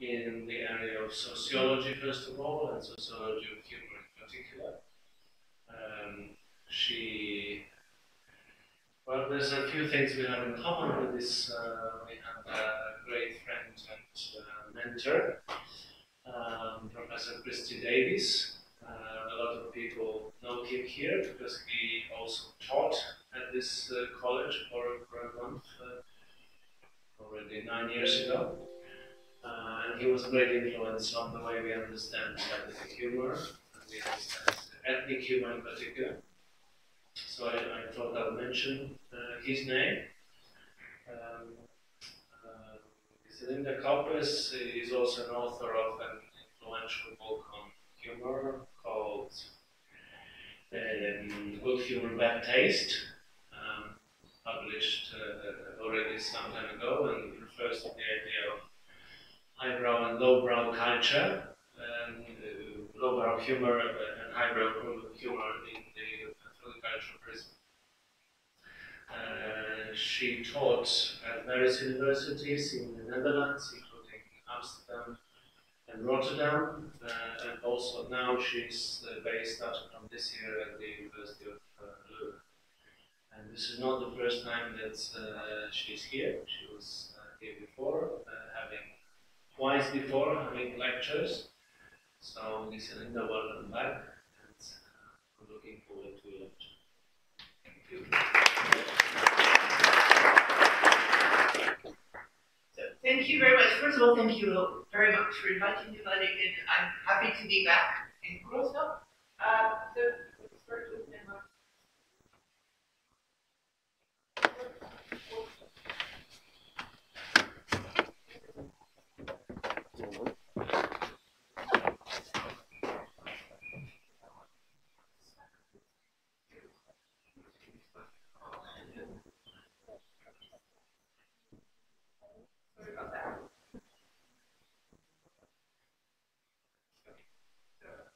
in the area of sociology, first of all, and sociology of humor in particular. Um, she, well, there's a few things we have in common with this. Uh, we have a great friend and uh, mentor, um, Professor Christie Davies. Uh, a lot of people know him here because he also taught at this uh, college for, for a month uh, already nine years ago. Uh, and he was a great influence on the way we understand scientific humor, and we understand ethnic humor in particular. So I, I thought I would mention uh, his name. Um, uh, Linda Kuipers is also an author of an influential book on humor called um, Good Humor, Bad Taste, um, published uh, already some time ago and refers to the idea of highbrow and lowbrow culture, and uh, lowbrow humor and highbrow humor in the, cultural prism. Uh, she taught at various universities in the Netherlands, including Amsterdam and Rotterdam, uh, and also now she's uh, based out from this year at the University of uh, Leuven. And this is not the first time that uh, she's here. She was uh, here before, having twice before having lectures. So Giselinde, welcome back, and uh, I'm looking forward to your lecture. Thank you. So, thank you very much. First of all, thank you very much for inviting me, and I'm happy to be back in Krosno. Uh, so, let's start with Emma.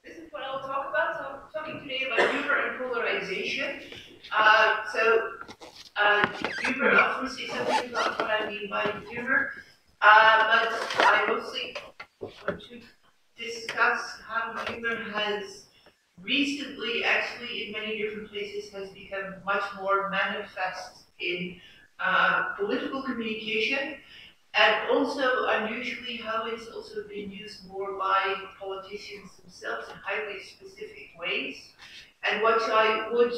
This is what I'll talk about. So I'm talking today about humor and polarization. Uh, so uh, first say something about what I mean by humor. Uh, but I mostly want to discuss how humor has recently, actually in many different places, has become much more manifest in uh, political communication and also, unusually, how it's also been used more by politicians themselves in highly specific ways. And what I would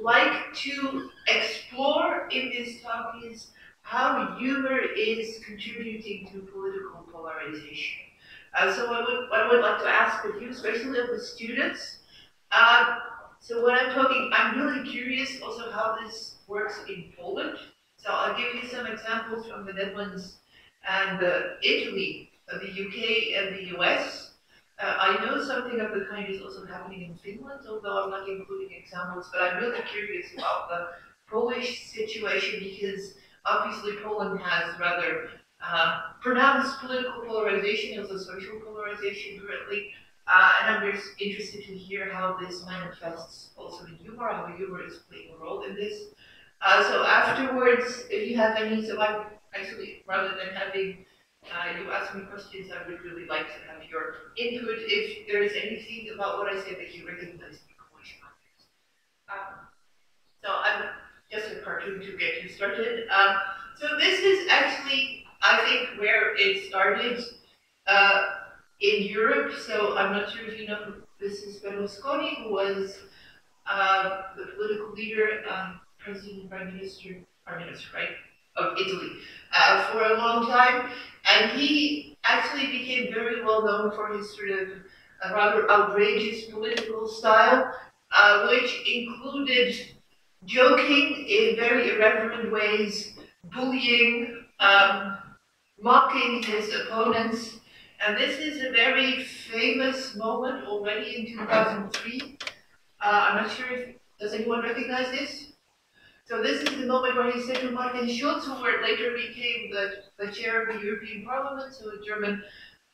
like to explore in this talk is how humor is contributing to political polarization. Uh, so I would, I would like to ask of you, especially of the students, uh, so when I'm talking, I'm really curious also how this works in Poland. So I'll give you some examples from the Netherlands and uh, Italy, the UK, and the US. Uh, I know something of the kind is also happening in Finland, although I'm not including examples, but I'm really curious about the Polish situation because obviously Poland has rather uh, pronounced political polarization, also social polarization currently, uh, and I'm just interested to hear how this manifests also in humor, how humor is playing a role in this. Uh, so afterwards, if you have any, so I'm actually, rather than having uh, you ask me questions, I would really like to have your input if there is anything about what I said that you recognize. Um, so I'm just a cartoon to get you started. Um, so this is actually, I think, where it started uh, in Europe. So I'm not sure if you know this is Berlusconi, who was uh, the political leader, um, president, prime minister, prime minister, right? Of Italy uh, for a long time, and he actually became very well known for his sort of uh, rather outrageous political style, uh, which included joking in very irreverent ways, bullying, um, mocking his opponents, and this is a very famous moment already in 2003. Uh, I'm not sure if does anyone recognize this. So this is the moment where he said to Martin Schulz, who later became the, the chair of the European Parliament, so a German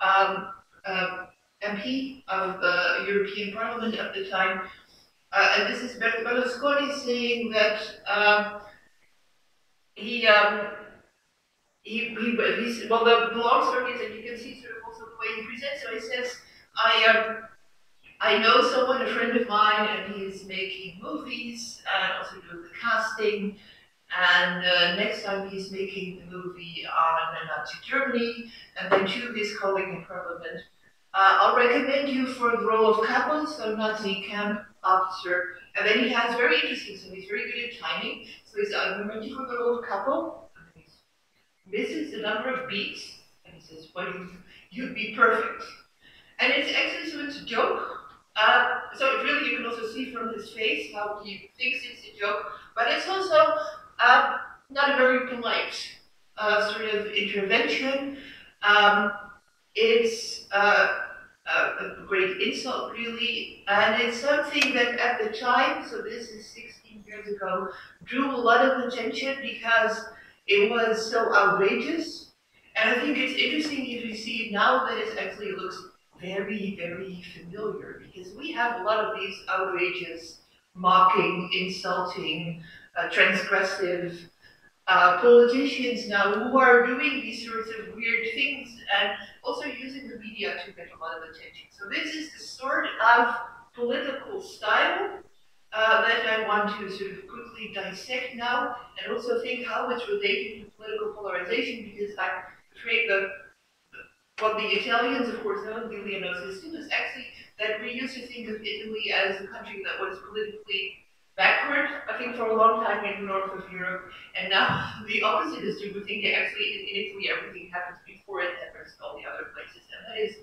um, uh, MP of the European Parliament at the time. Uh, and this is Berlusconi saying that um, he um, he, he, well, the, the long story is that you can see sort of also the way he presents. So he says, I, um, I know someone, a friend of mine, and he's making movies and also doing the casting. And uh, next time he's making the movie on Nazi Germany, and then to his colleague in parliament, uh, I'll recommend you for the role of kapo, so Nazi camp officer. And then he has very interesting, so he's very good at timing. So he's, I recommend you for the role of kapo. Misses the number of beats, and he says, well, you'd be perfect. And it's actually, so it's a joke. Uh, so really, you can also see from his face how he thinks it's a joke, but it's also uh, not a very polite uh, sort of intervention. Um, it's uh, a great insult, really, and it's something that at the time, so this is 16 years ago, drew a lot of attention because it was so outrageous. And I think it's interesting if you see now that it actually looks very, very familiar because we have a lot of these outrageous, mocking, insulting, uh, transgressive uh, politicians now who are doing these sorts of weird things and also using the media to get a lot of attention. So this is the sort of political style uh, that I want to sort of quickly dissect now and also think how it's related to political polarization because I'm afraid what the Italians, of course, know, this too, is actually that we used to think of Italy as a country that was politically backward, I think, for a long time in the north of Europe, and now the opposite is true. We think that actually in, in Italy everything happens before it happens in all the other places, and that is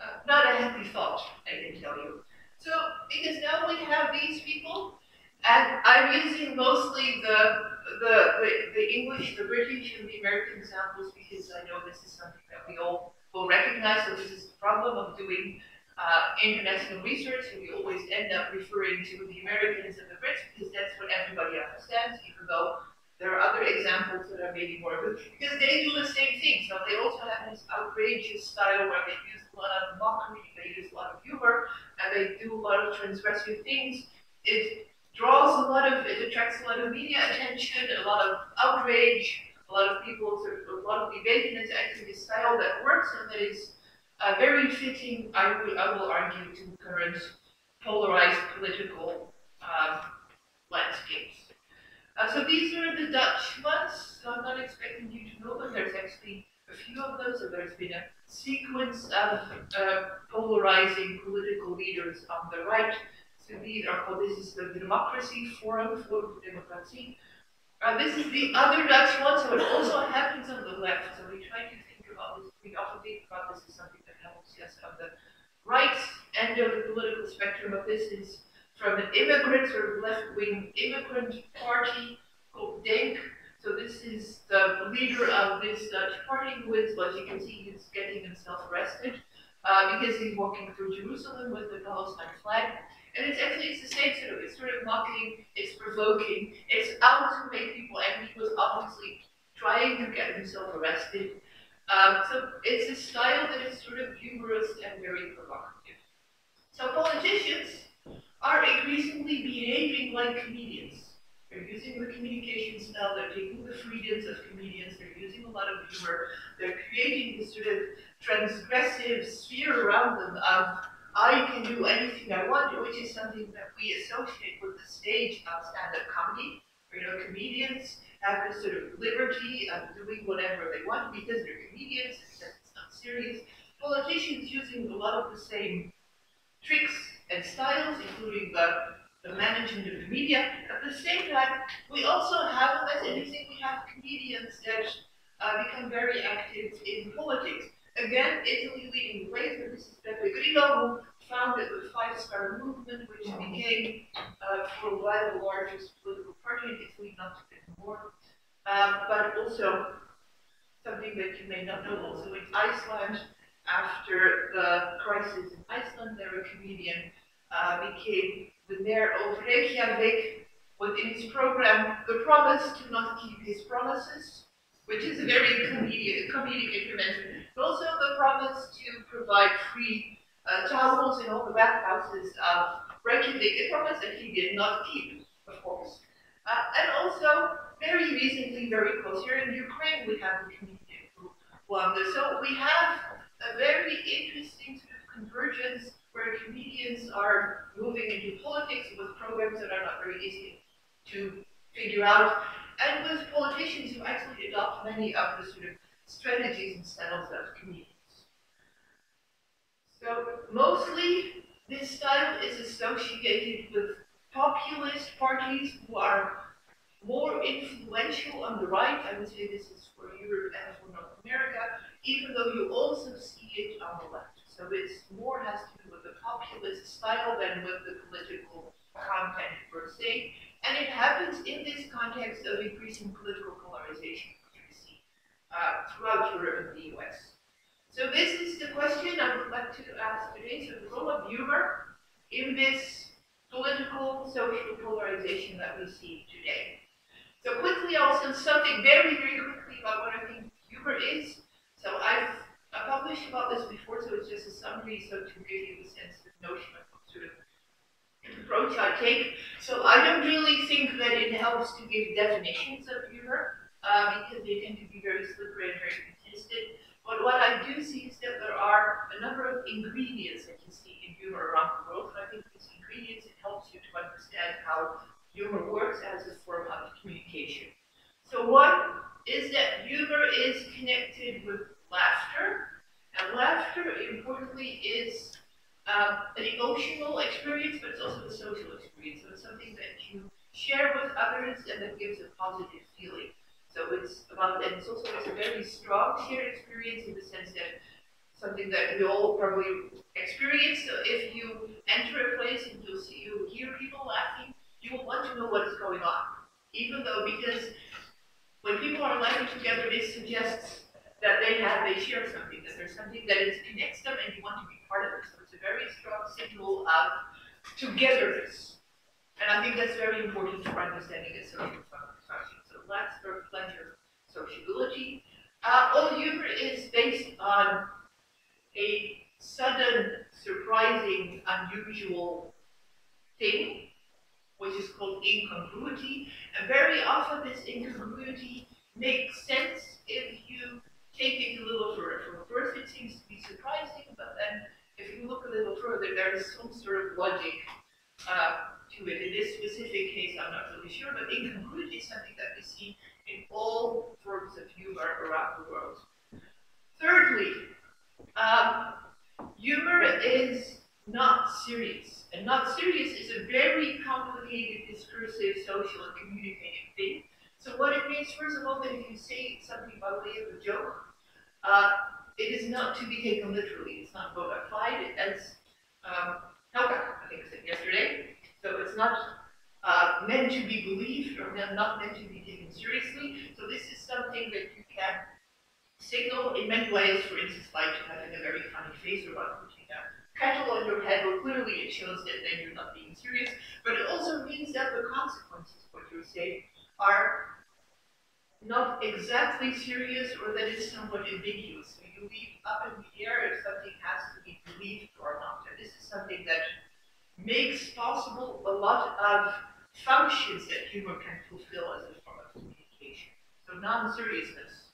uh, not a happy thought, I can tell you. So, because now we have these people, and I'm using mostly the the, the, the English, the British, and the American examples because I know this is something that we all will recognize. So this is the problem of doing uh, international research, and we always end up referring to the Americans and the Brits because that's what everybody understands, even though there are other examples that are maybe more good because they do the same thing. So they also have this outrageous style where they use a lot of mockery, they use a lot of humor, and they do a lot of transgressive things. It draws a lot of, it attracts a lot of media attention, a lot of outrage, a lot of people, a lot of debate, and it's actually a style that works and that is uh, very fitting, I will, I will argue, to current polarized political uh, landscapes. Uh, so these are the Dutch ones, so I'm not expecting you to know them. There's actually a few of those, so there's been a sequence of uh, polarizing political leaders on the right, called, this is the Democracy Forum for Democracy. Uh, this is the other Dutch one, so it also happens on the left. So we try to think about this, we often think about this as something that helps us on the right end of the political spectrum, but this is from an immigrant, sort of left-wing immigrant party called DENK. So this is the leader of this Dutch party who is, as you can see, he's getting himself arrested uh, because he's walking through Jerusalem with the Palestine flag. And it's actually it's the same sort of it's sort of mocking, it's provoking, it's out to make people angry. He was obviously trying to get himself arrested. Um, so it's a style that is sort of humorous and very provocative. So politicians are increasingly behaving like comedians. They're using the communication style, they're taking the freedoms of comedians, they're using a lot of humor, they're creating this sort of transgressive sphere around them of I can do anything I want, which is something that we associate with the stage of stand-up comedy. You know, comedians have this sort of liberty of doing whatever they want because they're comedians, it's not serious. Politicians using a lot of the same tricks and styles, including the, the management of the media. At the same time, we also have, that's interesting, we have comedians that uh, become very active in politics. Again, Italy leading the way, but this is Beppe Grillo, who founded the Five Star Movement, which became, uh, for a while, the largest political party in Italy, not to anymore. Um, but also, something that you may not know, also in Iceland, after the crisis in Iceland, there a comedian uh, became the mayor of Reykjavik within his program the promise to not keep his promises, which is a very comedic, comedic intervention, but also the promise to provide free uh, in all the bathhouses of Reykjavik, a promise that he did not keep, of course. Uh, and also very recently, very close here in Ukraine, we have the community one. So we have a very interesting sort of convergence where comedians are moving into politics with programs that are not very easy to figure out, and with politicians who actually adopt many of the sort of strategies and styles of communities. So mostly this style is associated with populist parties who are more influential on the right. I would say this is for Europe and for North America, even though you also see it on the left. So it's more has to do with the populist style than with the political content per se. And it happens in this context of increasing political polarization, uh, throughout Europe and the US. So this is the question I would like to ask today. So the role of humor in this political, social polarization that we see today. So quickly, also something very, very quickly about what I think humor is. So I've I published about this before, so it's just a summary, so to give you a sense of notion of what sort of approach I take. So I don't really think that it helps to give definitions of humor, uh, because they tend to be very slippery and very contested. But what I do see is that there are a number of ingredients that you see in humor around the world, and I think these ingredients, it helps you to understand how humor works as a form of communication. So one is that humor is connected with laughter. And laughter, importantly, is um, an emotional experience, but it's also a social experience. So it's something that you share with others and that gives a positive feeling. So it's about, and it's also it's a very strong shared experience in the sense that something that we all probably experience. So if you enter a place and you see, you hear people laughing, you will want to know what is going on. Even though, because when people are laughing together, this suggests that they have, they share something, that there's something that is, connects them and you want to be part of it. So it's a very strong signal of togetherness. And I think that's very important for understanding a social So laughter, pleasure, sociability. Uh, all humor is based on a sudden, surprising, unusual thing, which is called incongruity. And very often this incongruity makes sense if you take it a little further. From First, it seems to be surprising, but then if you look a little further, there is some sort of logic uh, to it. In this specific case, I'm not really sure, but incongruity is something that we see in all forms of humor around the world. Thirdly, um, humor is not serious. And not serious is a very complicated, discursive, social, and communicative thing. So what it means, first of all, that if you say something by way of a joke, uh, it is not to be taken literally. It's not bona fide, as um, Helga, I think, said yesterday. So it's not uh, meant to be believed or not meant to be taken seriously. So this is something that you can signal in many ways, for instance, like having a very funny face or by putting a kettle on your head, or clearly it shows that then you're not being serious. But it also means that the consequences of what you're saying are not exactly serious or that it's somewhat ambiguous. So you leave up in the air if something has to be believed or not. And this is something that makes possible a lot of functions that humor can fulfill as a form of communication. So non-seriousness.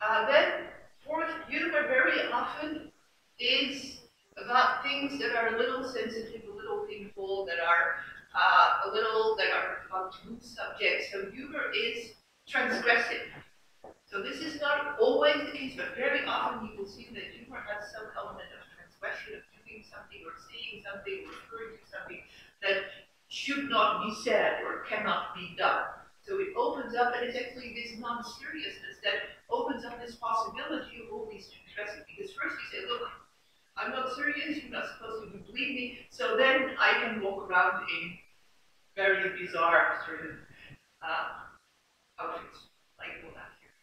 Uh, then, fourth, humor very often is about things that are a little sensitive, a little painful, that are uh, a little, that are about taboo subjects. So humor is transgressive. So this is not always the case, but very often you will see that humor has some element of something or saying something or to something that should not be said or cannot be done. So it opens up, and it's actually this non-seriousness that opens up this possibility of all always transgressing. Because first you say, look, I'm not serious, you're not supposed to believe me, so then I can walk around in very bizarre sort of uh, outfits, like we'll have here.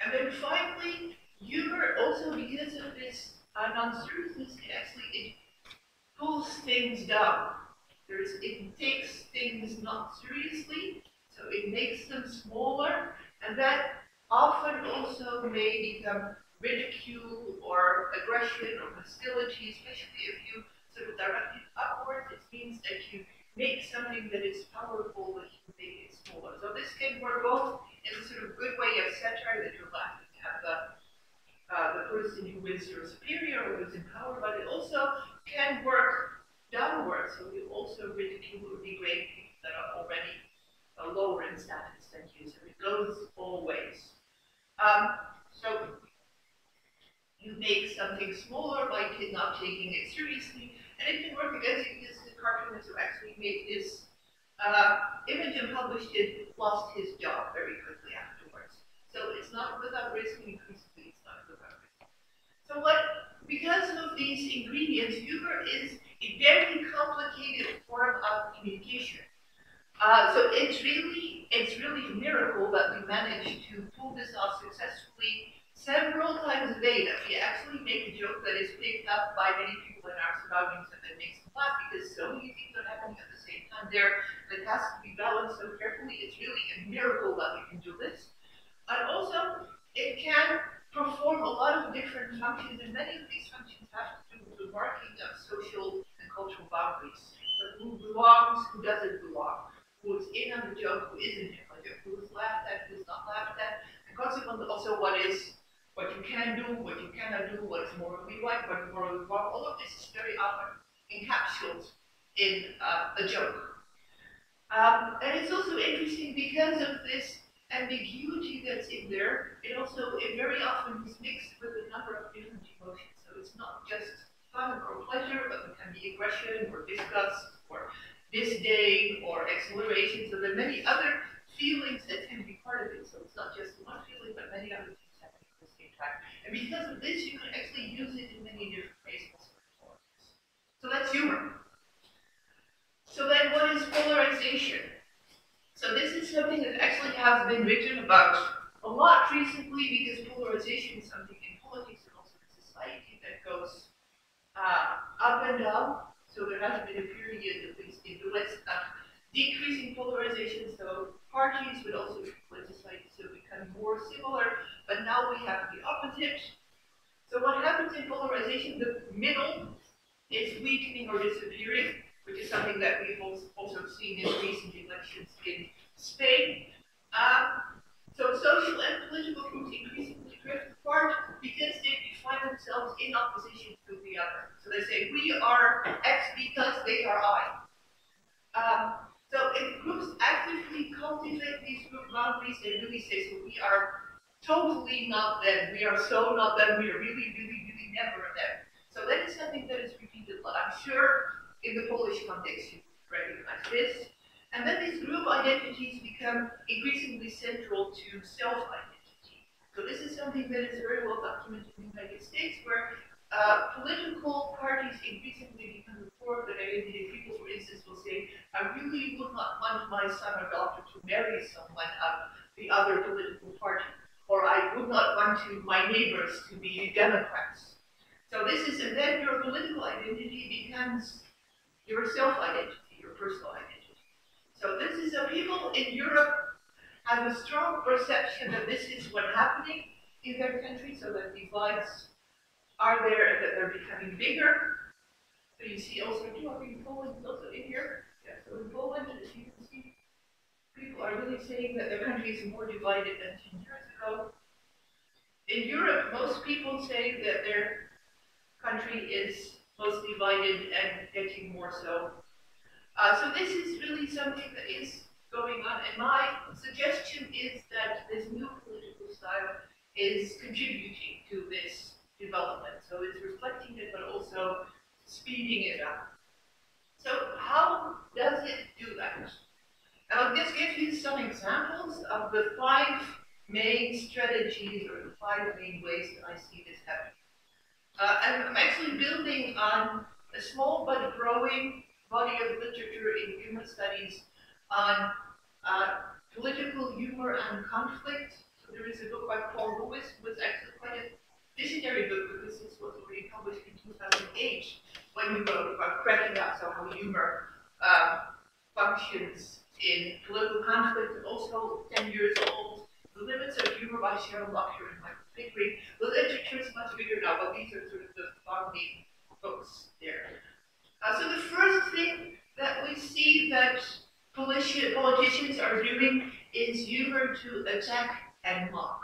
And then finally, humor also because of this uh, non-seriousness, can actually it pulls things down. There's, it takes things not seriously, so it makes them smaller, and that often also may become ridicule or aggression or hostility, especially if you sort of direct it upwards. It means that you make something that is powerful, that you make it smaller. So this can work both in a sort of good way of satire that you're laughing at the uh, the person who is your superior or who is in power, but it also can work downwards. So you also ridicule or degrade people that are already uh, lower in status than you. So it goes all ways. Um, so you make something smaller by not taking it seriously, and it can work against you because the cartoonist who actually made this uh, image and published it lost his job very quickly afterwards. So it's not without risk, and increasingly it's not without risk. So what, because of these ingredients, humor is a very complicated form of communication. Uh, so it's really, it's really a miracle that we managed to pull this off successfully several times a day. That we actually make a joke that is picked up by many people in our surroundings and that makes them laugh because so many things are happening at the same time there that has to be balanced so carefully. It's really a miracle that we can do this. And also, it can perform a lot of different functions, and many of these functions have to do with the marking of social and cultural boundaries. So who belongs, who doesn't belong who is in on the joke, who isn't in on the joke, who is laughed at, who is not laughed at, and consequently also what is what you can do, what you cannot do, what is morally right, what is morally wrong. All of this is very often encapsulated in uh, a joke. Um, and it's also interesting because of this ambiguity that's in there, it also it very often is mixed with a number of different emotions. So it's not just fun or pleasure, but it can be aggression or disgust or disdain or exhilaration. So there are many other feelings that can be part of it. So it's not just one feeling, but many other things happening at the same time. And because of this, you can actually use it in many different ways So that's humor. So then what is polarization? So this is something that actually has been written about a lot recently because polarization is something in politics and also in society that goes uh, up and down. So there has been a period, at least in the West, of decreasing polarization. So parties, but also society, so become more similar. But now we have the opposite. So what happens in polarization? The middle is weakening or disappearing, which is something that we've also seen in recent elections in Spain. Um, so social and political groups increasingly drift apart because they find themselves in opposition to the other. So they say, we are X because they are I. Um, so if groups actively cultivate these group boundaries, they really say, so we are totally not them, we are so not them, we are really, really, really never them. So that is something that is repeated a lot. I'm sure in the Polish context you recognize this. And then these group identities become increasingly central to self-identity. So this is something that is very well documented in the United States, where uh, political parties increasingly become the of the identity. People, for instance, will say, I really would not want my son or daughter to marry someone of the other political party, or I would not want to my neighbors to be Democrats. So this is, and then your political identity becomes your self-identity, your personal identity. So this is a people in Europe have a strong perception that this is what's happening in their country, so that these divides are there and that they're becoming bigger. So you see also, I think Poland is also in here. Yeah, so in Poland, as you can see, people are really saying that their country is more divided than 10 years ago. In Europe, most people say that their country is most divided and getting more so. Uh, so this is really something that is going on. And my suggestion is that this new political style is contributing to this development. So it's reflecting it, but also speeding it up. So how does it do that? I'll just give you some examples of the five main strategies or the five main ways that I see this happening. Uh, I'm actually building on a small but growing body of literature in human studies on uh, political humor and conflict. So there is a book by Paul Lewis, who was actually quite a visionary book because this was already published in 2008 when he wrote about cracking up, so how humor uh, functions in political conflict, also 10 years old, The Limits of Humor by Sharon Lockyer and Michael Pickering. The literature is much bigger now, but these are sort of the founding books there. Uh, so the first thing that we see that politicians are doing is humor to attack and mock.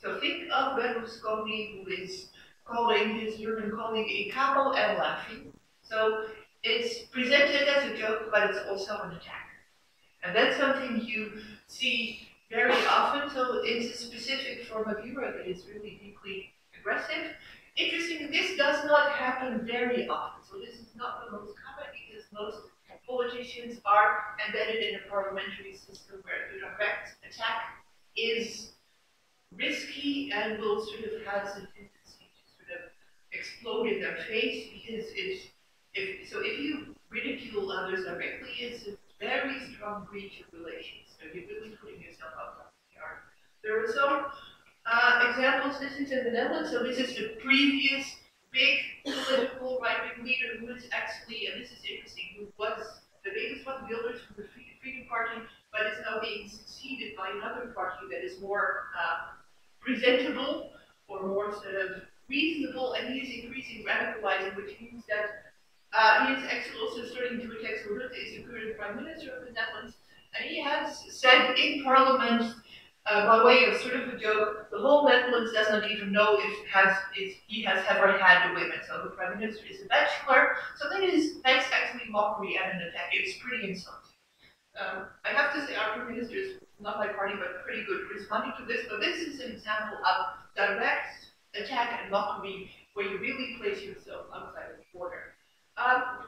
So think of Berlusconi, who is calling his German colleague a capo and laughing. So it's presented as a joke, but it's also an attack. And that's something you see very often, so it's a specific form of humor that is really deeply aggressive. Interestingly, this does not happen very often, so this is not the most common because most politicians are embedded in a parliamentary system where direct attack is risky and will sort of has a tendency to sort of explode in their face because it's if so if you ridicule others directly, it's a very strong breach of relations. So you're really putting yourself up on the. There are some uh, examples. This is in the Netherlands. So this is the previous big political right-wing leader who is actually, and this is interesting, who was the biggest one, Wilders from the Freedom Party, but is now being succeeded by another party that is more uh, presentable or more sort of reasonable, and he is increasing radicalizing, which means that uh, he is actually also starting to attack Rutte is the current prime minister of the Netherlands, and he has said in parliament uh, by way of sort of a joke, the whole Netherlands does not even know if has if he has ever had a woman. So the prime minister is a bachelor. So that is that's actually mockery and an attack. It's pretty insulting. Um, I have to say our prime minister is not my party, but pretty good responding to this. But this is an example of direct attack and mockery where you really place yourself outside of the border. Um,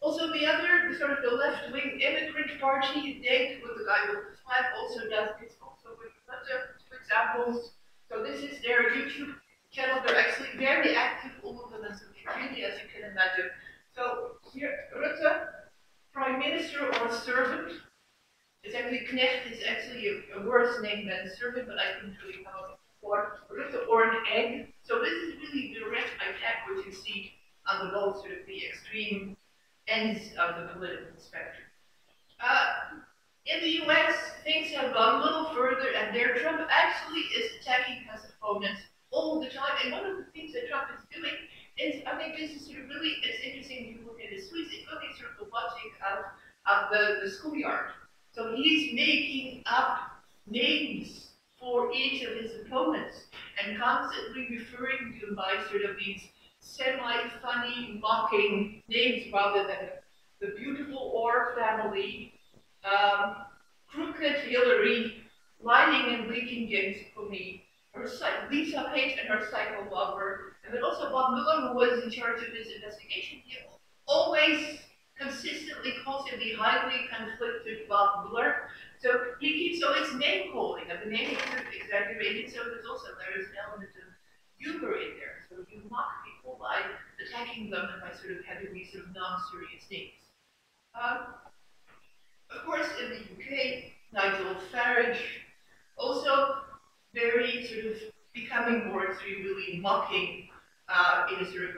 also, the other, sort of the left-wing immigrant party, they, with the guy with the flag, also does this two examples. So this is their YouTube channel. They're actually very active, all them on social media, as you can imagine. So here, Rutte, prime minister or servant. It's actually Knecht is actually a, a worse name than servant, but I couldn't really come up with Rutte or an egg. So this is really direct attack, which you see on the both sort of the extreme ends of the political spectrum. Uh, in the US, things have gone a little further, and there Trump actually is attacking his opponents all the time. And one of the things that Trump is doing is, I think this is sort of really, it's interesting if you look at his tweets, it's really sort of the logic of, of the, the schoolyard. So he's making up names for each of his opponents and constantly referring to them by sort of these semi-funny, mocking names rather than the beautiful Orr family um, crooked Hillary, lying and leaking James Comey, her Lisa Page and her psycho lover, and then also Bob Mueller, who was in charge of this investigation. He always consistently the highly conflicted Bob Mueller. So he keeps, it's name calling, and the name is exaggerated, so there's also, there is an element of humor in there. So you mock people by attacking them and by sort of having these sort of non-serious names. Um, of course, in the UK, Nigel Farage, also very sort of becoming more sort of really mocking uh, in a sort of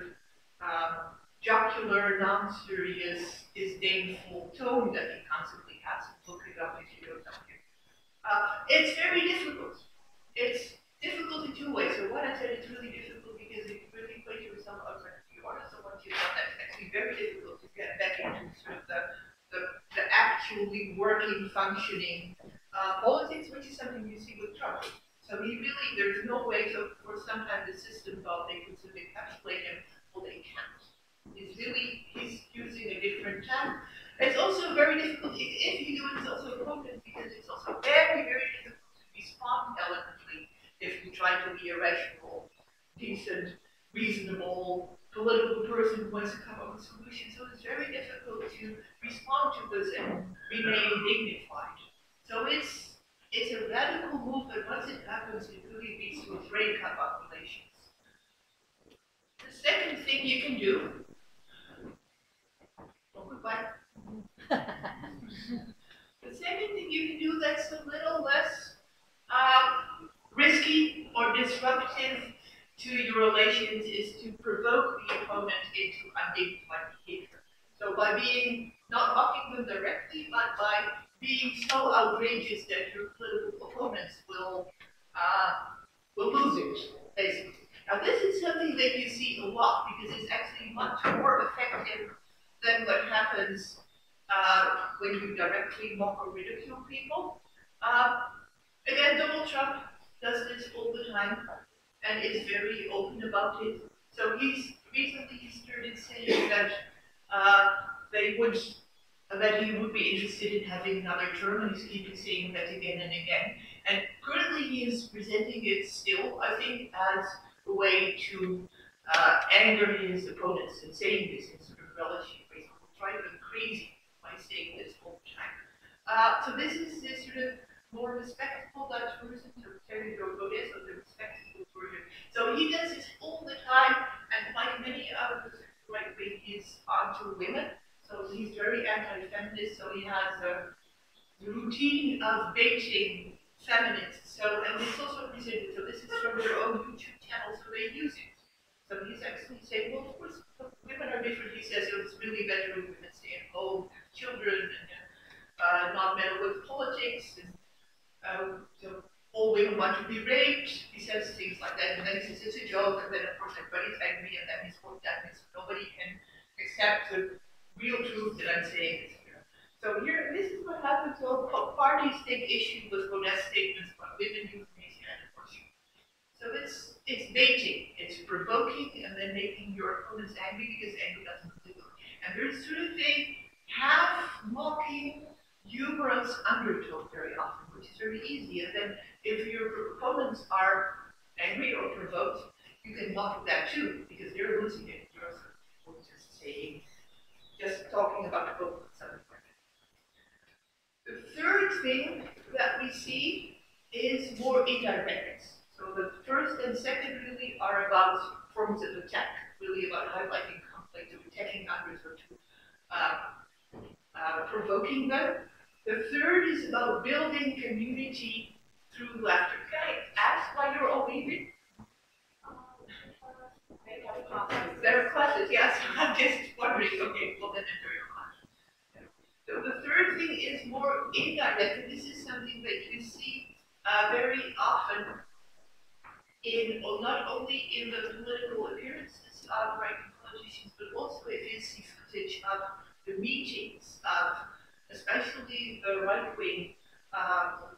um, jocular, non-serious, disdainful tone that he constantly has. Look it up if you don't know him. Uh, it's very difficult. It's difficult in two ways. So one, I said it's really difficult because it really plays yourself out of the order. So once you've done that, it's actually very difficult to get back into sort of the the, the actually working, functioning uh, politics, which is something you see with Trump. So he really, there's no way, so for sometimes the system thought they could sort of encapsulate him, well, they can't. He's really, he's using a different term. It's also very difficult, if you do it, it's also important because it's also very, very difficult to respond elegantly if you try to be a rational, decent, reasonable, political person who wants to come up with solutions. So it's very difficult to respond to this and remain dignified. So it's it's a radical move, but once it happens, it really leads to a breakup of relations. The second thing you can do. Oh, goodbye. the second thing you can do that's a little less uh, risky or disruptive to your relations is to provoke the opponent into undignified behavior. So by being not mocking them directly, but by being so outrageous that your political opponents will uh, will lose it, basically. Now this is something that you see a lot because it's actually much more effective than what happens uh, when you directly mock or ridicule people. Uh, again, Donald Trump does this all the time and is very open about it. So he's recently he started saying that uh, they would that he would be interested in having another term, and he's keeping saying that again and again. And currently, he is presenting it still, I think, as a way to uh, anger his opponents and saying this in sort of relative ways. Drive them crazy by saying this all the time. Uh, so this is this sort of more respectful Dutch version of Terry Rodriguez, or the version. So he does this all the time, and like many others right wing, he's onto women. So he's very anti-feminist, so he has a routine of baiting feminists. So, and it's also presented, so this is from their own YouTube channel, so they use it. So he's actually saying, well, of course, women are different. He says it's really better when women stay at home, have children, and uh, not meddle with politics. And um, so all women want to be raped. He says things like that, and then he says it's a joke, and then of course everybody's angry, and that means what that means nobody can accept the real truth that I'm saying. So here, this is what happens when parties take issue with Baudet's statements about women euthanasia and abortion. So it's it's baiting, it's provoking, and then making your opponents angry because anger doesn't deliver. And there's sort of a half mocking, humorous undertone very often, which is very easy. And then if your opponents are angry or provoked, you can mock at that too, because they're losing it. You're just saying just talking about the book. The third thing that we see is more indirect. So the first and second really are about forms of attack, really about highlighting conflict, attacking others, or to uh, uh, provoking them. The third is about building community through laughter. Can I ask why you're all leaving? There are classes, yes. I'm just wondering, okay, well then enter your class. So the third thing is more indirect, and this is something that you see uh, very often in, well, not only in the political appearances of right-wing politicians, but also if you see footage of the meetings of especially the right-wing um,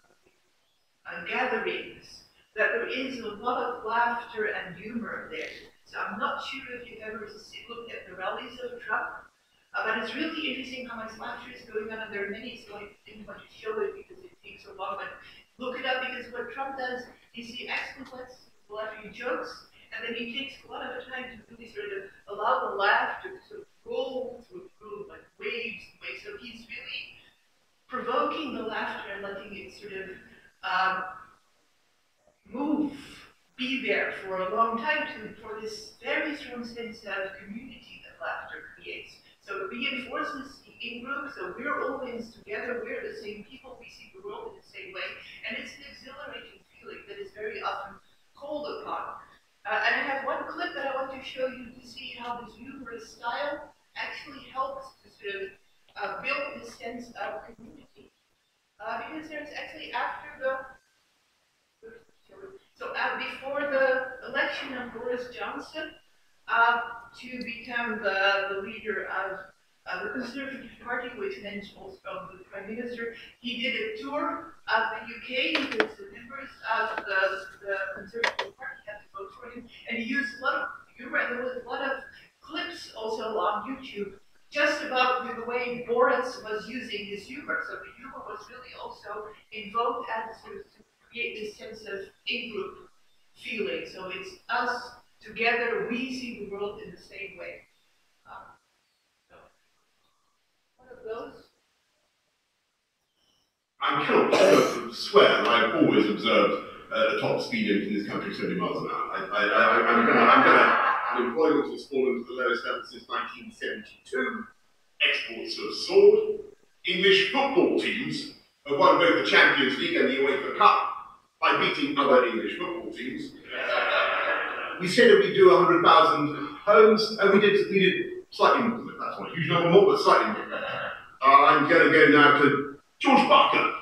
uh, gatherings, that there is a lot of laughter and humor there. So I'm not sure if you've ever looked at the rallies of Trump, uh, but it's really interesting how much laughter is going on, and there are many, so I didn't want to show it because it takes so long, but look it up because what Trump does is he exploits laughing jokes, and then he takes a lot of time to really sort of allow the laughter to sort of roll through, through like waves and waves. So he's really provoking the laughter and letting it sort of um, move be there for a long time to, for this very strong sense of community that laughter creates. So it reinforces the in-group, so we're always together, we're the same people, we see the world in the same way, and it's an exhilarating feeling that is very often called upon. Uh, and I have one clip that I want to show you to see how this humorous style actually helps to sort of uh, build this sense of community. Uh, because there's actually after the so uh, before the election of Boris Johnson uh, to become the, the leader of the Conservative Party, which then also the Prime Minister, he did a tour of the UK because the members of the, the Conservative Party had to vote for him, and he used a lot of humor, and there was a lot of clips also on YouTube just about the way Boris was using his humor. So the humor was really also invoked as to create this sense of in-group feeling. So it's us together, we see the world in the same way. Um, so one of those. I cannot swear I've always observed uh, a top speed limit in this country 70 miles an hour. I, going to, I'm going to, employment has fallen to the lowest level since 1972. Exports have soared. English football teams have won both the Champions League and the UEFA Cup by beating other English football teams. We said that we'd do 100,000 homes, and we did, we did slightly more than that. That's not a huge number more, but slightly more. Uh, I'm going to go now to George Parker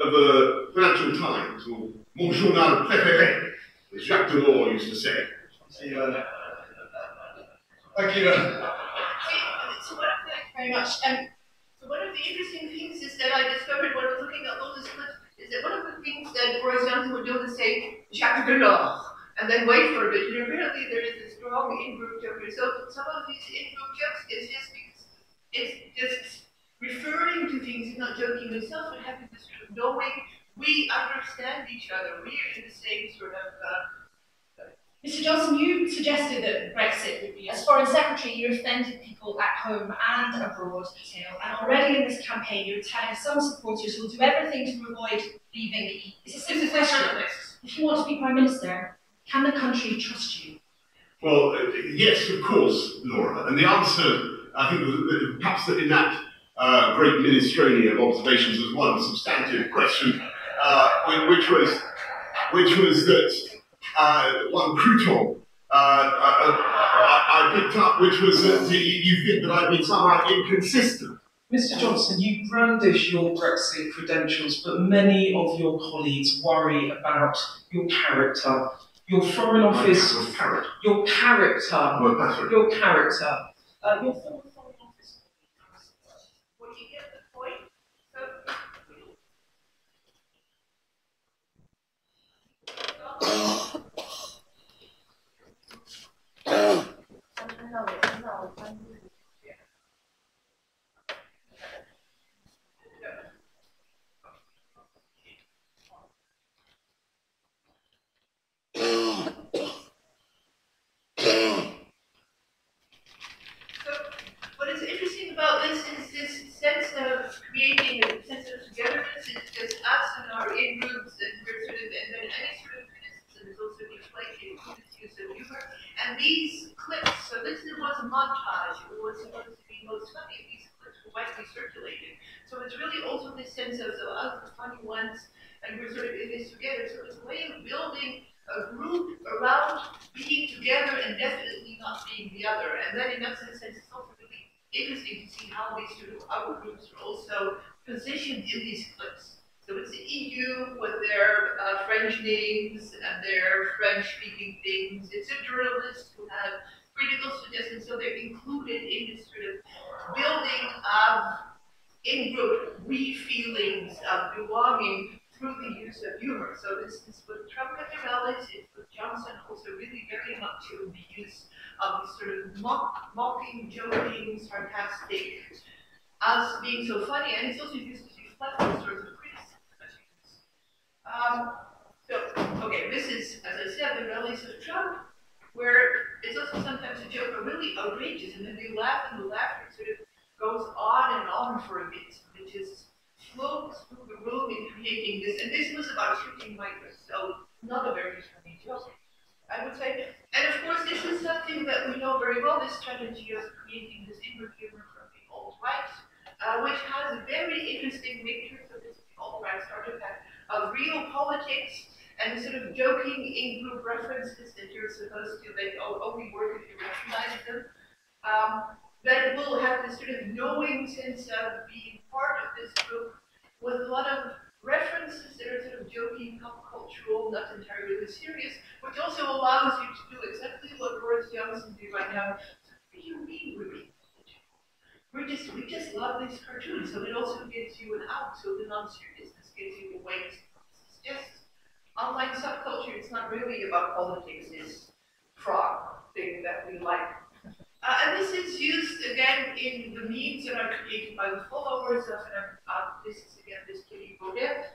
of the Financial Times, or Mon Journal Préféré, as Jacques Delors used to say. Thank you. Thank you very much. And so one of the interesting things is that I discovered when I was looking at all these clips is that one of the things that Boris Johnson would do is say Jacques Delors and then wait for a bit. And apparently there is a strong in-group joke. So some of these in-group jokes is just because it's just referring to things, not joking themselves, but having this sort of knowing we understand each other. We are in the same sort of uh, Mr Johnson, you suggested that Brexit would be, as Foreign Secretary, you offended people at home and abroad, and already in this campaign you're telling some supporters who will do everything to avoid leaving the EU. It's a simple question. If you want to be Prime Minister, can the country trust you? Well, uh, yes, of course, Laura. And the answer, I think, perhaps in that uh, great minestrone of observations was one substantive question, uh, which was, which was that uh, one crouton uh, I, I, picked up, which was that you think that I've been somehow inconsistent. Mr. Johnson, you brandish your Brexit credentials, but many of your colleagues worry about your character, your Foreign Office, your character, your character. Uh, your creating a sense of togetherness. It's just us and our in groups, and we're sort of, and then any sort of criticism is also deflating use of humor. And these clips, so this was a montage. It was supposed to be most funny. These clips were widely circulated. So it's really also this sense of so us, the funny ones, and we're sort of in this together. So it's a way of building a group around being together and definitely not being the other. And then in that sense, it's also interesting to see how these two other groups are also positioned in these clips. So it's the EU with their uh, French names and their French-speaking things. It's a journalist who have critical suggestions, so they're included in this sort of building of in-group we-feelings of belonging through the use of humor. So this is with Trump and the rallies, it's with Johnson also really very much in the use of sort of mock, mocking, joking, sarcastic, as being so funny, and it's also used to reflect those sorts of criticism. Um, so, okay, this is, as I said, the rallies of Trump, where it's also sometimes a joke are really outrageous, and then they laugh, and the laughter sort of goes on and on for a bit, which is floats through the room in creating this, and this was about shooting migrants, so not a very funny joke. I would say. And of course, this is something that we know very well, this strategy of creating this inward humor from the alt-right, uh, which has a very interesting mixture, so this alt-right artifact of real politics and sort of joking in-group references that you're supposed to like only work if you recognize them. Um, that will have this sort of knowing sense of being part of this group with a lot of references that are sort of joking, pop cultural, not entirely serious, which also allows you to do exactly what Boris Johnson did right now. So what do you mean we're being we just we just love these cartoons, so it also gives you an out, so the non-seriousness gives you a way to it's just online subculture, it's not really about politics, it's frog thing that we like. Uh, and this is used again in the memes that are created by the followers of uh, this is again this Thierry Baudet.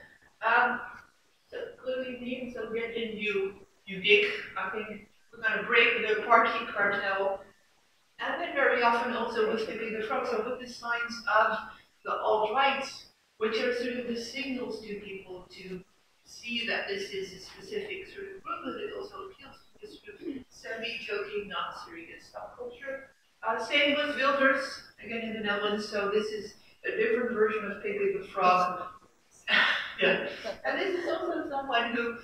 Um, so clearly memes will get in you you dig. I think we're gonna break the party cartel. And then very often also with the bigger frog, so with the signs of the alt-right, which are sort of the signals to people to see that this is a specific sort of group, but it also appeals to this sort of semi-joking, non-serious subculture. Uh, same with Wilders, again in the Netherlands, so this is a different version of Pepe the Frog. yeah. And this is also someone who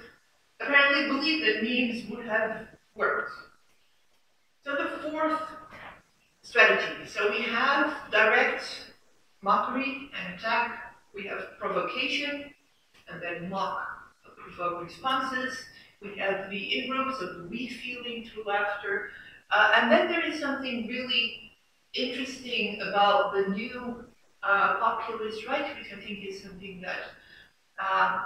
apparently believed that memes would have worked. So the fourth strategy. So we have direct mockery and attack. We have provocation, and then mock provoke responses. We have the in-groups of we feeling through laughter. Uh, and then there is something really interesting about the new uh, populist right, which I think is something that, um,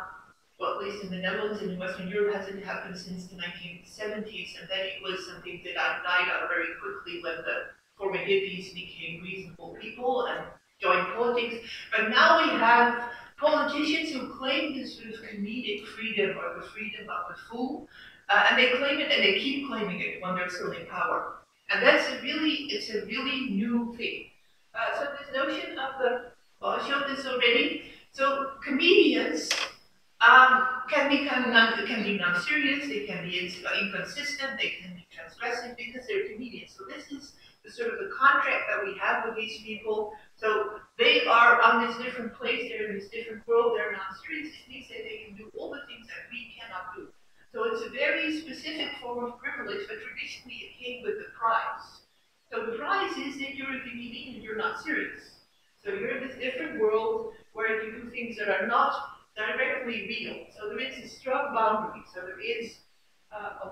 well, at least in the Netherlands and in Western Europe, hasn't happened since the 1970s, and then it was something that died out very quickly when the former hippies became reasonable people and joined politics. But now we have politicians who claim this sort of comedic freedom or the freedom of the fool, uh, and they claim it and they keep claiming it when they're still in power. And that's a really, it's a really new thing. Uh, so this notion of the, well, I showed this already. So comedians um, can become non, can be non-serious, they can be inconsistent, they can be transgressive because they're comedians. So this is the sort of the contract that we have with these people. So they are on this different place, they're in this different world, they're non-serious. It means that they can do all the things that we cannot do. So it's a very specific form of privilege, but traditionally it came with the prize. So the prize is that you're a comedian and you're not serious. So you're in this different world where you do things that are not directly real. So there is a strong boundary. So there is, uh.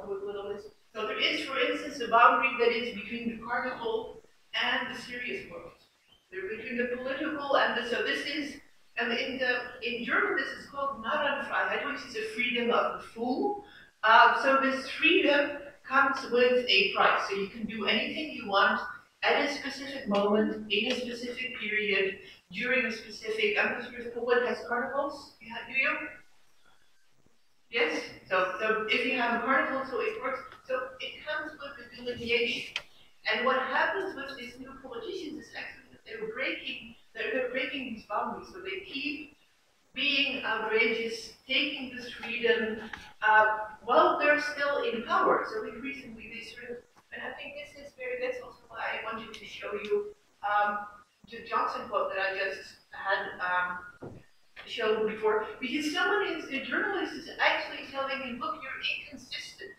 So there is, for instance, a boundary that is between the carnival and the serious world. They're between the political and the, so this is in the in German, this is called Narrenfreiheit, which is a freedom of the fool. Uh, so this freedom comes with a price. So you can do anything you want at a specific moment, in a specific period, during a specific. I'm not sure if Poland has carnivals. Yeah, do you? Yes. So, so if you have a carnival, so it works. So it comes with a delineation. And what happens with these new politicians is actually that they're breaking they're, they're breaking these boundaries, so they keep being outrageous, taking this freedom uh, while they're still in power. So increasingly they sort of, and I think this is very, that's also why I wanted to show you um, the Johnson quote that I just had um, shown before, because someone is, a journalist is actually telling him, look, you're inconsistent.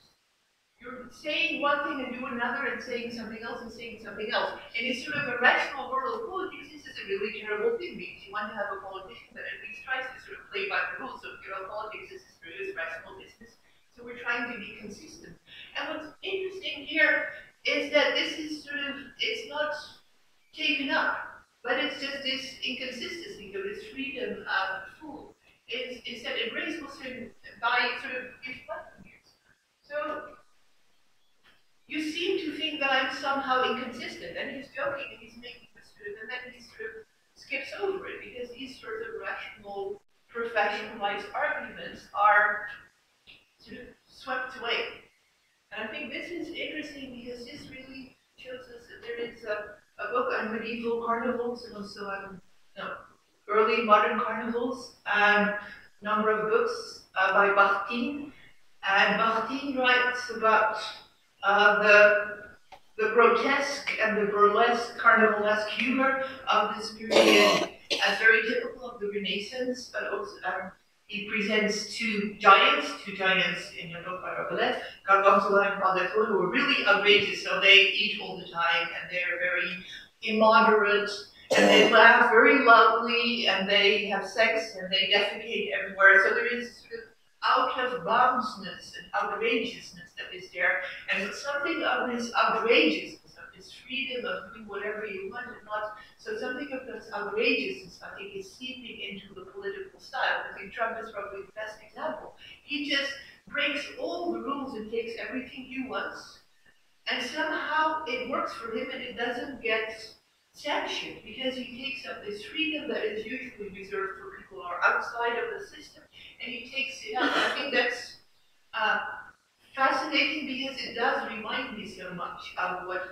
You're saying one thing and do another and saying something else and saying something else. And it's sort of a rational world of politics this is a really terrible thing because you want to have a politician that at least tries to sort of play by the rules of you know, politics is really rational business. So we're trying to be consistent. And what's interesting here is that this is sort of, it's not taken up, but it's just this inconsistency of this freedom of fool. It's, it's that embrace Muslim by sort of reflecting it. So you seem to think that I'm somehow inconsistent, and he's joking, and he's making this truth, and then he sort of skips over it because these sorts of rational, professionalized arguments are sort of swept away. And I think this is interesting because this really shows us that there is a, a book on medieval carnivals and also on no, early modern carnivals, a number of books uh, by Bakhtin. And Bakhtin writes about uh, the the grotesque and the burlesque, carnivalesque humor of this period as very typical of the Renaissance, but also um, he presents two giants, two giants in by Rabelais, Gargantua and Pandetto, who are really outrageous. So they eat all the time and they're very immoderate and they laugh very loudly and they have sex and they defecate everywhere. So there is sort of out of boundsness and outrageousness that is there, and something of this outrageousness, of this freedom of doing whatever you want and not, so something of this outrageousness, I think, is seeping into the political style. I think Trump is probably the best example. He just breaks all the rules and takes everything he wants, and somehow it works for him and it doesn't get sanctioned because he takes up this freedom that is usually reserved for people who are outside of the system and he takes up. I think that's uh, fascinating because it does remind me so much of what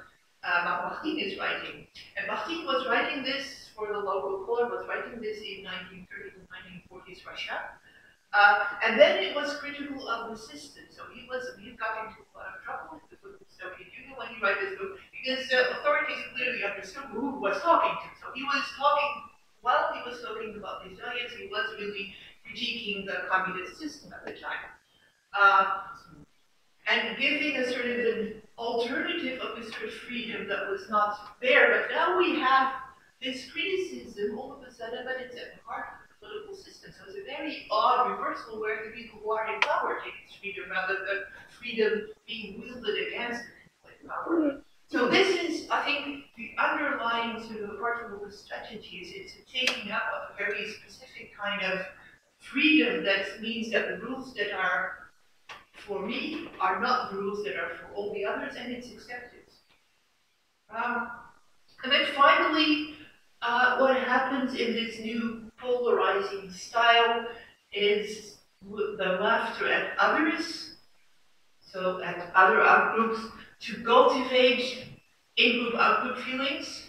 uh, Bakhtin is writing. And Bakhtin was writing this for the local court, was writing this in 1930s and 1940s Russia. Uh, and then it was critical of the system. So he was he got into a lot of trouble with the Soviet Union when he wrote this book because the authorities clearly understood who was talking to. So he was talking while he was talking about these giants, he was really critiquing the communist system at the time. Uh, and giving a sort of an alternative of this sort of freedom that was not there. But now we have this criticism all of a sudden, but it's at the heart of the political system. So it's a very odd reversal where the people who are in power take this freedom rather than freedom being wielded against the people in power. So this is, I think, the underlying sort of apart from the strategies, it's taking up a means that the rules that are for me are not the rules that are for all the others, and it's accepted. Um, and then finally, uh, what happens in this new polarizing style is the laughter at others, so at other outgroups, to cultivate in-group outgroup feelings,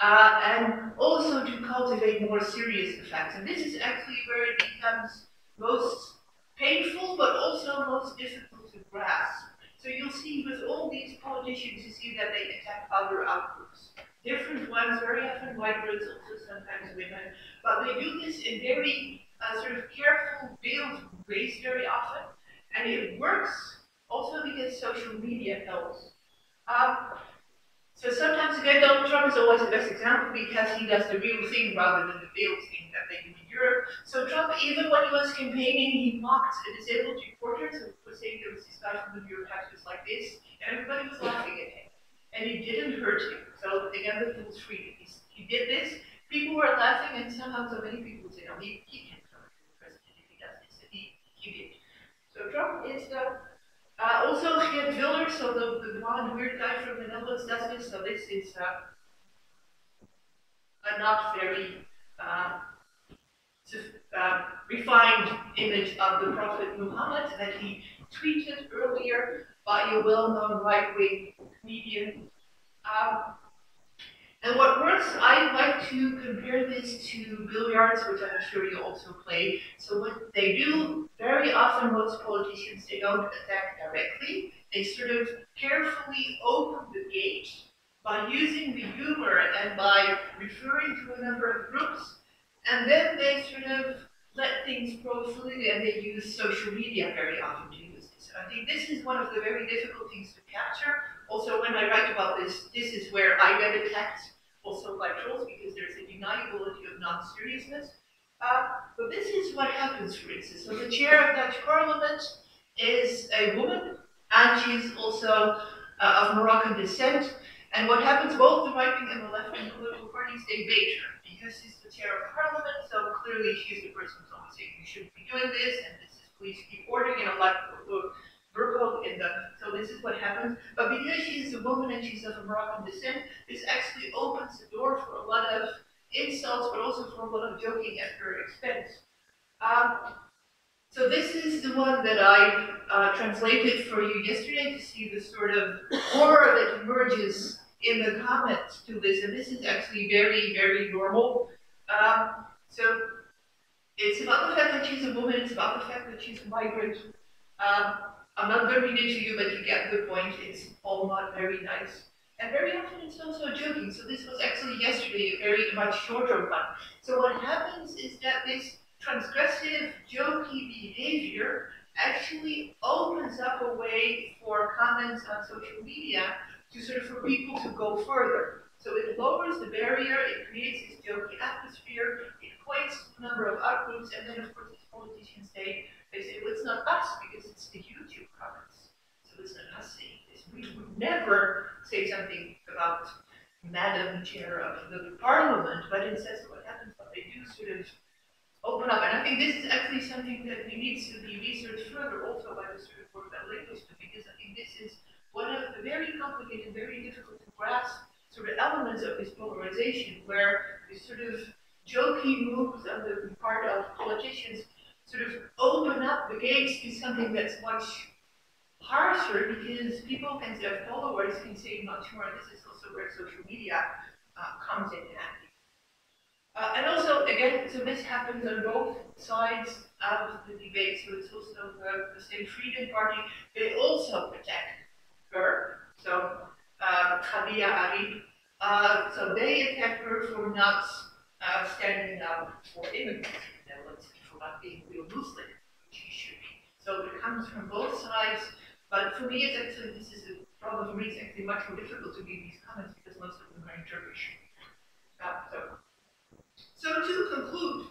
uh, and also to cultivate more serious effects. And this is actually where it becomes most painful, but also most difficult to grasp. So you'll see with all these politicians, you see that they attack other outgroups. Different ones, very often migrants, also sometimes women, but they do this in very uh, sort of careful, veiled ways very often, and it works also because social media helps. Um, so sometimes again, Donald Trump is always the best example because he does the real thing rather than the veiled thing that they do in Europe. So Trump, even when he was campaigning, he mocked a disabled reporter, so was saying there was this guy from the New York Times who was like this, and everybody was laughing at him. And it didn't hurt him. So again, the fool's free. He did this, people were laughing, and somehow so many people say, no, oh, he, he can't come to the president if he does this, and he, he did. So Trump is the uh, also, Geert Wilders, so the, the blonde weird guy from the Netherlands does this, so this is uh, a not very uh, uh, refined image of the Prophet Muhammad that he tweeted earlier by a well-known right-wing comedian. Um, and what works, I like to compare this to billiards, which I'm sure you also play. So what they do, very often most politicians, they don't attack directly. They sort of carefully open the gate by using the humor and by referring to a number of groups. And then they sort of let things grow freely and they use social media very often to use this. I think this is one of the very difficult things to capture also, when I write about this, this is where I get attacked also by trolls because there's a deniability of non-seriousness. Uh, but this is what happens, for instance. So the chair of Dutch Parliament is a woman, and she's also uh, of Moroccan descent. And what happens, both the right wing and the left wing political parties, they her because she's the chair of Parliament. So clearly, she's the person who's always saying you shouldn't be doing this, and this is please keep ordering, you know, like Bercow in the, so this is what happens. But because she's a woman and she's of Moroccan descent, this actually opens the door for a lot of insults, but also for a lot of joking at her expense. Um, so this is the one that I uh, translated for you yesterday to see the sort of horror that emerges in the comments to this, and this is actually very, very normal. Um, so it's about the fact that she's a woman, it's about the fact that she's a migrant. Um, I'm not very it to you, but you get the point. It's all not very nice. And very often it's also joking. So this was actually yesterday a very much shorter one. So what happens is that this transgressive, jokey behavior actually opens up a way for comments on social media to sort of for people to go further. So it lowers the barrier, it creates this jokey atmosphere, it equates the number of outgroups, and then of course these politicians say, they say, well, it's not us because it's the YouTube comments. So it's not us saying this. We would never say something about Madam Chair of the Parliament, but instead what happens, what they do sort of open up. And I think this is actually something that needs to be researched further also by the sort of work that linguists because I think this is one of the very complicated, very difficult to grasp sort of elements of this polarization, where this sort of jokey moves on the part of politicians sort of open up the gates to something that's much harsher because people can their followers can say much more. This is also where social media uh, comes in handy. Uh, and also, again, so this happens on both sides of the debate. So it's also the, the same Freedom Party. They also protect her. So uh, Khadija Arib. Uh, so they attack her for not uh, standing up for immigrants about being real Muslim, which he should be. So it comes from both sides, but for me, it's actually, this is a problem for me, it's actually much more difficult to read these comments because most of them are in Turkish. Uh, so, so to conclude,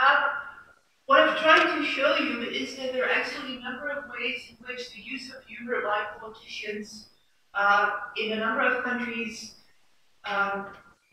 uh, what I'm trying to show you is that there are actually a number of ways in which the use of humor by politicians uh, in a number of countries um,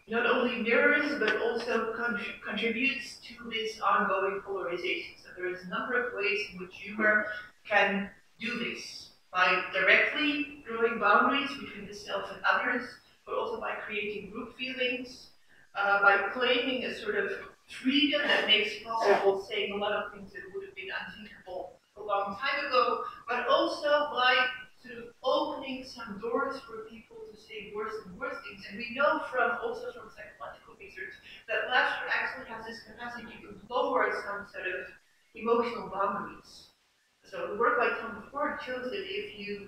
not only mirrors but also con contributes to this ongoing polarization. So there is a number of ways in which humor can do this by directly drawing boundaries between the self and others, but also by creating group feelings, uh, by claiming a sort of freedom that makes possible saying a lot of things that would have been unthinkable a long time ago, but also by sort of opening some doors for people say worse and worse things. And we know from also from psychological research that laughter actually has this capacity to lower some sort of emotional boundaries. So the work by Tom Ford shows that if you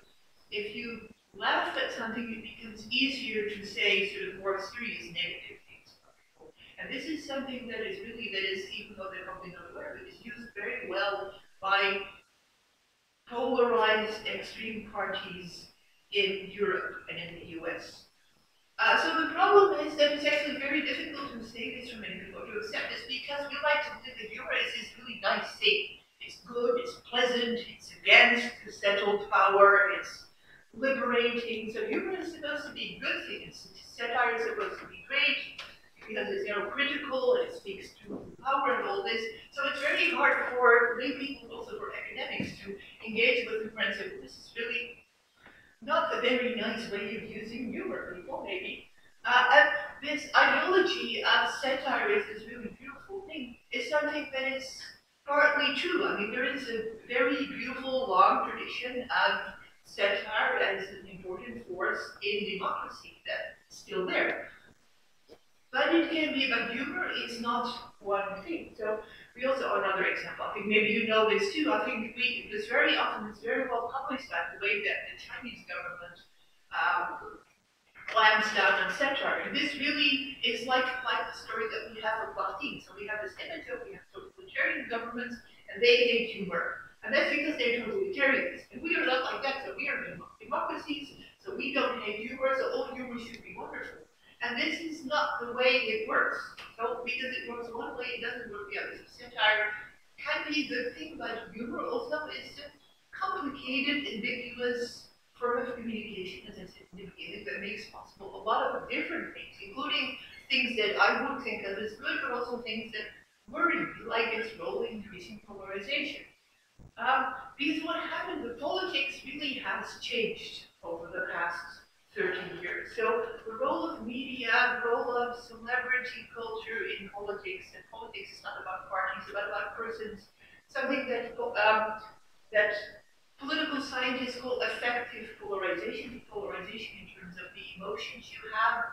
if you laugh at something, it becomes easier to say sort of more serious negative things about people. And this is something that is really that is even though they're probably not aware of it, is used very well by polarized extreme parties in Europe and in the US. Uh, so the problem is that it's actually very difficult to say this for many people to accept this because we like to think that humor is this really nice thing. It's good, it's pleasant, it's against the settled power, it's liberating. So humor is supposed to be a good thing. It's, satire is supposed to be great because it's you know critical, it speaks to power and all this. So it's very hard for lay people, also for academics, to engage with the well, this is really not a very nice way of using humor, people, maybe. Uh, and this ideology of satire is this really beautiful thing. It's something that is partly true. I mean, there is a very beautiful, long tradition of satire as an important force in democracy that's still there. But it can be, but humor is not one thing. So we also, another example, I think maybe you know this too, I think we, this very often is very well published publicized, the way that the Chinese government um, clamps down satire. And this really is like, like the story that we have of Bahrain. So we have this image of, we have totalitarian governments, and they hate humor. And that's because they're totalitarians. And we are not like that, so we are democracies, so we don't hate humor, so all humor should be wonderful. And this is not the way it works. So because it works one way, it doesn't work the other. So satire can be a good thing, but humor also is a complicated, ambiguous form of communication, as I said in the beginning, that makes possible a lot of different things, including things that I would think of as good, but also things that worry me, like its role in increasing polarization. Um, because what happened, the politics really has changed over the past 30 years. So the role of media, the role of celebrity culture in politics, and politics is not about parties, it's about persons, something that um, that political scientists call affective polarization, polarization in terms of the emotions you have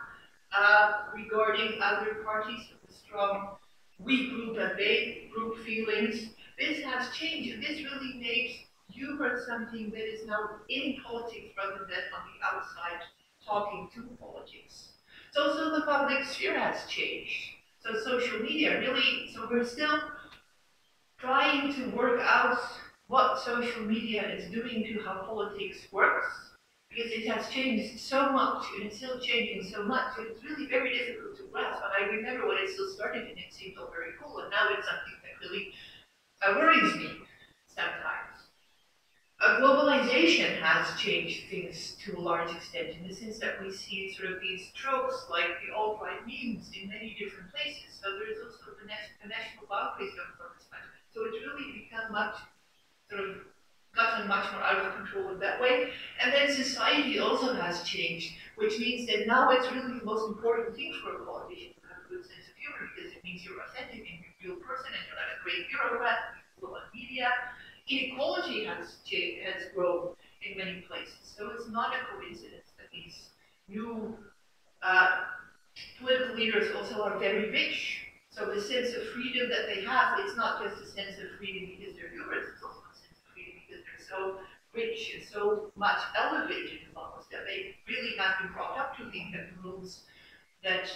uh, regarding other parties, the strong we group and they group feelings. This has changed, and this really makes you heard something that is now in politics rather than on the outside talking to politics. So, so the public sphere has changed. So social media really, so we're still trying to work out what social media is doing to how politics works, because it has changed so much, and it's still changing so much, it's really very difficult to grasp. And I remember when it still started, and it seemed all very cool, and now it's something that really uh, worries me sometimes. Uh, globalization has changed things to a large extent in the sense that we see sort of these tropes like the alt-right memes in many different places. So there's also the, national boundaries of purpose So it's really become much, sort of, gotten much more out of control in that way. And then society also has changed, which means that now it's really the most important thing for a politician to have a good sense of humor because it means you're authentic and you're a real person and you're not a great bureaucrat, of media inequality has has grown in many places. So it's not a coincidence that these new uh, political leaders also are very rich. So the sense of freedom that they have, it's not just a sense of freedom because they're humorous, it's also a sense of freedom because they're so rich and so much elevated among us that they really have been brought up to think that the rules that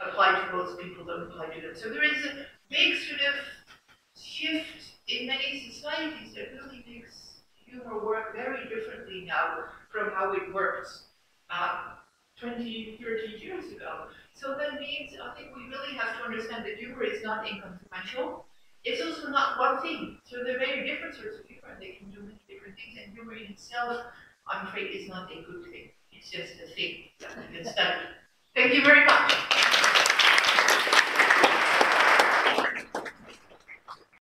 apply to most people don't apply to them. So there is a big sort of shift in many societies, it really makes humor work very differently now from how it worked uh, 20, 30 years ago. So that means I think we really have to understand that humor is not inconsequential. It's also not one thing. So there are very different sorts of humor, and they can do many different things. And humor in itself, I'm afraid, is not a good thing. It's just a thing that we can study. Thank you very